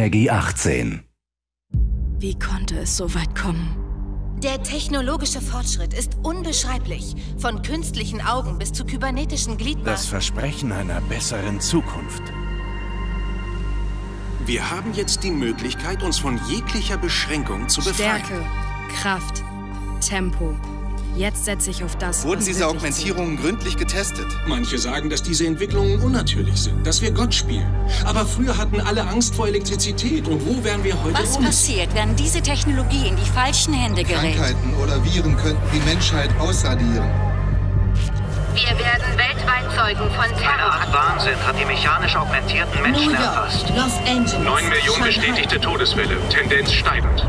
Peggy 18. Wie konnte es so weit kommen? Der technologische Fortschritt ist unbeschreiblich. Von künstlichen Augen bis zu kybernetischen Gliedmaßen. Das Versprechen einer besseren Zukunft. Wir haben jetzt die Möglichkeit, uns von jeglicher Beschränkung zu befreien. Stärke, Kraft, Tempo. Jetzt setze ich auf das. Wurden was diese Augmentierungen gründlich getestet? Manche sagen, dass diese Entwicklungen unnatürlich sind, dass wir Gott spielen. Aber früher hatten alle Angst vor Elektrizität. Und wo wären wir heute Was ohne? passiert, wenn diese Technologie in die falschen Hände gerät? Krankheiten oder Viren könnten die Menschheit ausradieren. Wir werden weltweit Zeugen von Eine Terror. Art Wahnsinn hat die mechanisch augmentierten Menschen New York, erfasst. Los Angeles, 9 Millionen bestätigte Todesfälle, Tendenz steigend.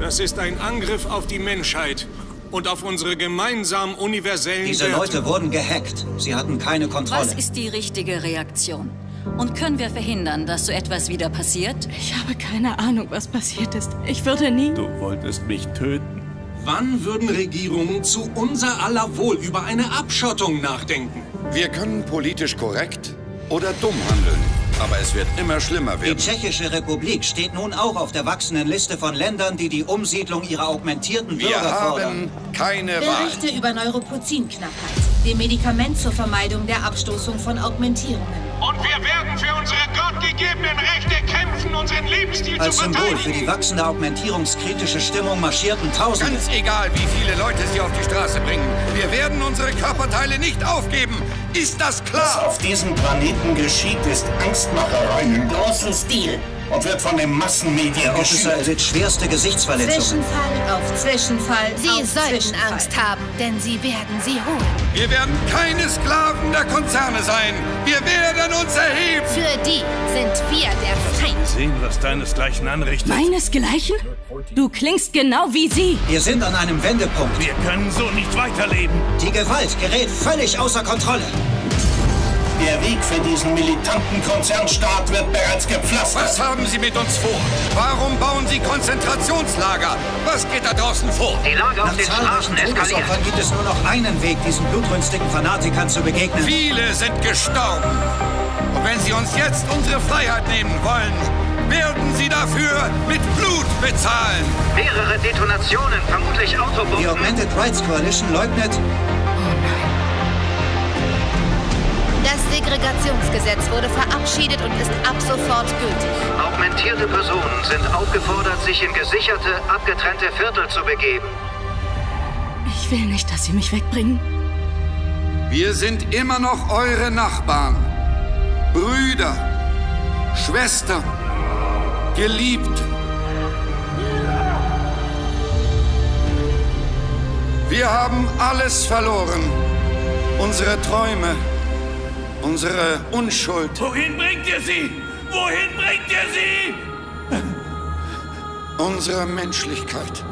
Das ist ein Angriff auf die Menschheit und auf unsere gemeinsamen universellen Diese Werte. Leute wurden gehackt. Sie hatten keine Kontrolle. Was ist die richtige Reaktion? Und können wir verhindern, dass so etwas wieder passiert? Ich habe keine Ahnung, was passiert ist. Ich würde nie. Du wolltest mich töten. Wann würden Regierungen zu unser aller Wohl über eine Abschottung nachdenken? Wir können politisch korrekt oder dumm handeln. Aber es wird immer schlimmer Die werden. Tschechische Republik steht nun auch auf der wachsenden Liste von Ländern, die die Umsiedlung ihrer augmentierten Wir Bürger fordern. haben keine Wahl. Berichte über Neuropozinknappheit, dem Medikament zur Vermeidung der Abstoßung von Augmentierungen. Und wir werden für unsere gottgegebenen Als Symbol für die wachsende augmentierungskritische Stimmung marschierten Tausende. Ganz egal, wie viele Leute sie auf die Straße bringen. Wir werden unsere Körperteile nicht aufgeben. Ist das Was klar? auf diesem Planeten geschieht, ist Angstmacherei im großen Stil und wird von den Massenmedien Officer geschürt. erlitt schwerste Gesichtsverletzungen. Zwischenfall auf Zwischenfall Sie auf sollten Zwischenfall. Angst haben, denn sie werden sie holen. Wir werden keine Sklaven der Konzerne sein. Wir werden uns erheben. Für die sind wir der Feind. Sehen, was deinesgleichen anrichtet. Meinesgleichen? Du klingst genau wie sie. Wir sind an einem Wendepunkt. Wir können so nicht weiterleben. Die Gewalt gerät völlig außer Kontrolle. Der Weg für diesen militanten Konzernstaat wird bereits gepflastert. Was haben Sie mit uns vor? Warum bauen Sie Konzentrationslager? Was geht da draußen vor? Die Lage Nach zahlreichen Todesopfern gibt es nur noch einen Weg, diesen blutrünstigen Fanatikern zu begegnen. Viele sind gestorben. Und wenn Sie uns jetzt unsere Freiheit nehmen wollen, werden Sie dafür mit Blut bezahlen. Mehrere Detonationen, vermutlich Die Autobomben. Augmented Rights Coalition leugnet, Das Segregationsgesetz wurde verabschiedet und ist ab sofort gültig. Augmentierte Personen sind aufgefordert, sich in gesicherte, abgetrennte Viertel zu begeben. Ich will nicht, dass sie mich wegbringen. Wir sind immer noch eure Nachbarn, Brüder, Schwestern, Geliebte. Wir haben alles verloren. Unsere Träume, unsere Unschuld, Wohin bringt ihr sie? Wohin bringt ihr sie? unsere Menschlichkeit.